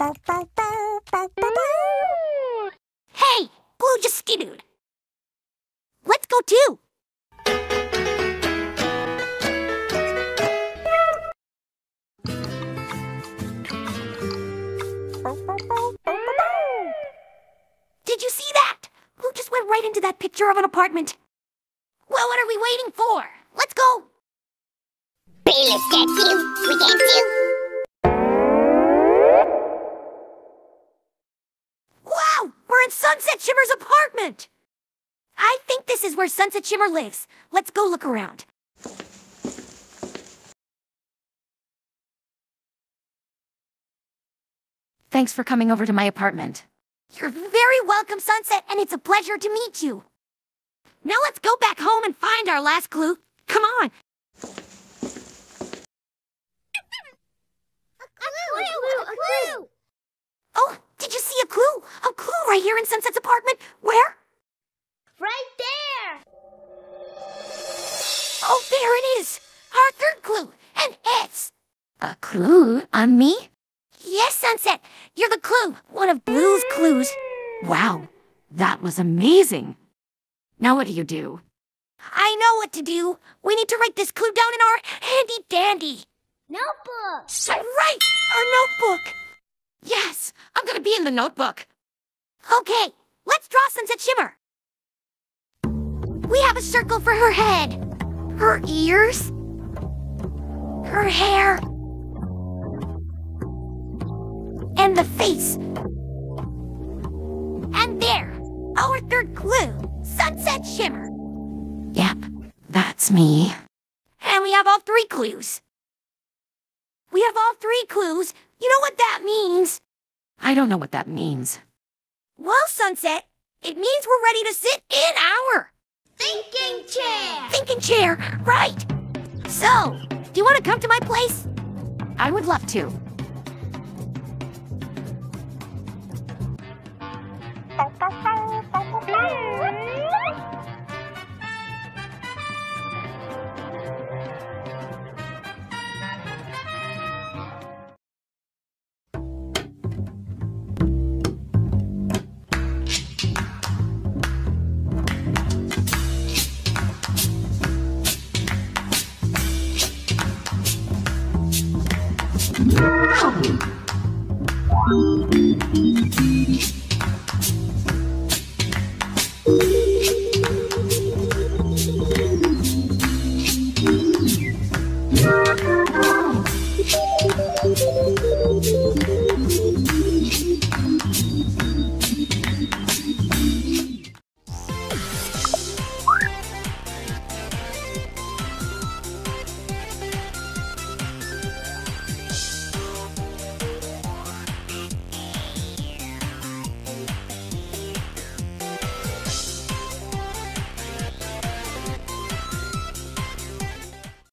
Hey, Blue just skidooed. Let's go too. Did you see that? Blue just went right into that picture of an apartment. Well, what are we waiting for? Let's go. Gets you. We you. Wow, in Sunset Shimmer's apartment. I think this is where Sunset Shimmer lives. Let's go look around. Thanks for coming over to my apartment. You're very welcome, Sunset, and it's a pleasure to meet you. Now let's go back home and find our last clue. Come on. A clue, a clue. Oh, did you see a clue? A clue right here in Sunset's apartment. Where? Right there. Oh, there it is! Our third clue! And it's... A clue on me? Yes, Sunset! You're the clue! One of Blue's clues! Wow, that was amazing! Now what do you do? I know what to do! We need to write this clue down in our handy-dandy! Notebook. Right! Our notebook! Yes, I'm gonna be in the notebook! Okay, let's draw Sunset Shimmer! We have a circle for her head, her ears, her hair, and the face. And there, our third clue, Sunset Shimmer. Yep, that's me. And we have all three clues. We have all three clues. You know what that means? I don't know what that means. Well, Sunset, it means we're ready to sit in our Thinking chair. thinking chair, right? So, do you want to come to my place? I would love to. 上。